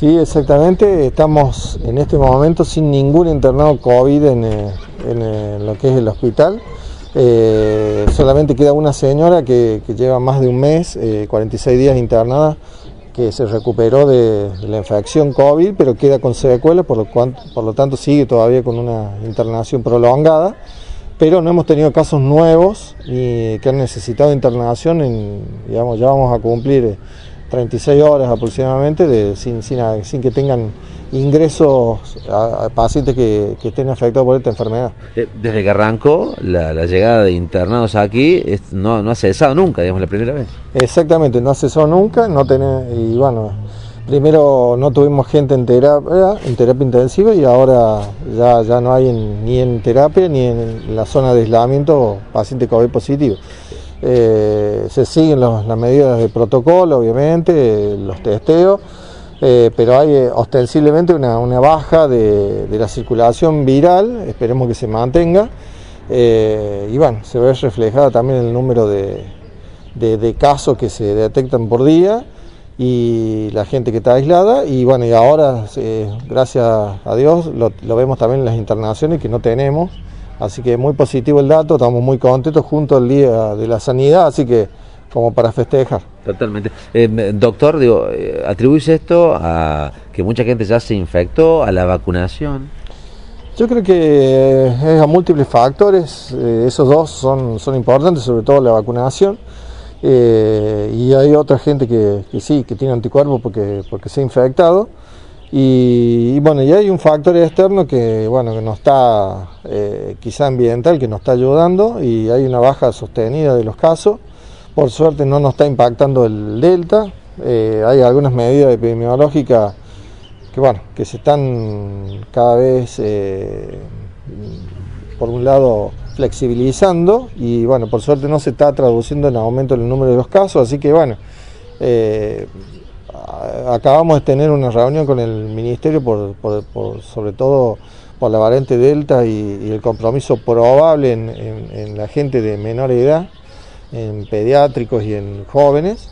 Sí, exactamente. Estamos en este momento sin ningún internado COVID en, eh, eh, lo que es el hospital. Eh, solamente queda una señora que, lleva más de un mes, 46 días internada, que se recuperó de, la infección COVID, pero queda con secuelas, por lo, por lo tanto sigue todavía con una internación prolongada. Pero no hemos tenido casos nuevos y que han necesitado internación, en, digamos, ya vamos a cumplir 36 horas aproximadamente de, sin, sin, que tengan ingresos a, pacientes que, estén afectados por esta enfermedad. Eh, desde que arrancó la, llegada de internados aquí no, ha cesado nunca, digamos, la primera vez. Exactamente, no ha cesado nunca, no y bueno, primero no tuvimos gente en terapia, en terapia intensiva y ahora ya, ya no hay ni en terapia ni en la zona de aislamiento paciente COVID positivo. Eh, se siguen las medidas de protocolo, obviamente, los testeos, eh, pero hay eh, ostensiblemente una, baja de, la circulación viral, esperemos que se mantenga, y bueno, se ve reflejada también el número de, casos que se detectan por día y la gente que está aislada y bueno y ahora gracias a Dios lo, vemos también en las internaciones que no tenemos Así que muy positivo el dato, estamos muy contentos junto al Día de la Sanidad, así que como para festejar. Totalmente. Eh, doctor, digo, eh, ¿atribuye esto a que mucha gente ya se infectó, a la vacunación? Yo creo que es a múltiples factores, eh, esos dos son, son importantes, sobre todo la vacunación. y hay otra gente que, que, sí, que tiene anticuerpos porque, porque se ha infectado. Y, bueno, ya hay un factor externo que, bueno, que no está, eh, quizá ambiental, que nos está ayudando y hay una baja sostenida de los casos. Por suerte no nos está impactando el delta. Eh, hay algunas medidas epidemiológicas que, bueno, que se están cada vez, eh, por un lado, flexibilizando y, bueno, por suerte no se está traduciendo en aumento el número de los casos. Así que, bueno, acabamos de tener una reunión con el Ministerio, por, sobre todo por la variante Delta y, el compromiso probable en, la gente de menor edad, en pediátricos y en jóvenes.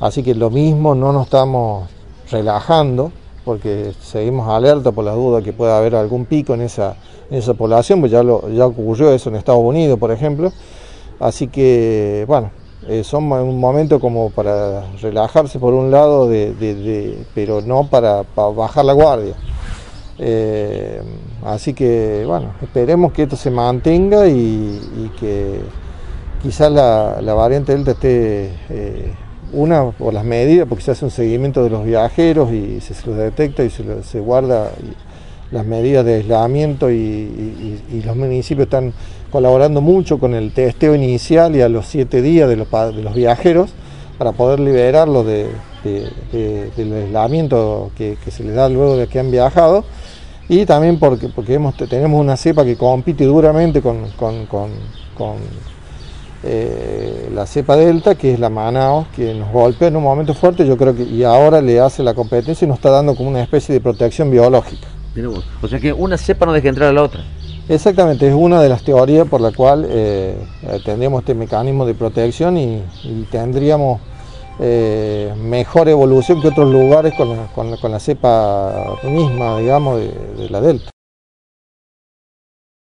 Así que lo mismo, no nos estamos relajando, porque seguimos alerta por la duda que pueda haber algún pico en esa, en esa población, pues ya, lo, ya ocurrió eso en Estados Unidos, por ejemplo. Así que, bueno, eh, son un momento como para relajarse por un lado, pero no para, bajar la guardia. Eh, así que bueno, esperemos que esto se mantenga y, que quizás la, variante Delta esté, eh, una por las medidas, porque se hace un seguimiento de los viajeros y se, los detecta y se, guarda las medidas de aislamiento y los municipios están colaborando mucho con el testeo inicial y a los siete días de los, de los viajeros para poder liberarlos de, del aislamiento que, se les da luego de que han viajado y también porque, porque tenemos una cepa que compite duramente con, eh, la cepa delta, que es la Manaus, que nos golpea en un momento fuerte, yo creo que y ahora le hace la competencia y nos está dando como una especie de protección biológica. O sea que una cepa no deja entrar a la otra. Exactamente, es una de las teorías por la cual eh, tendríamos este mecanismo de protección y, tendríamos eh, mejor evolución que otros lugares con la, con la, cepa misma, digamos, de la Delta.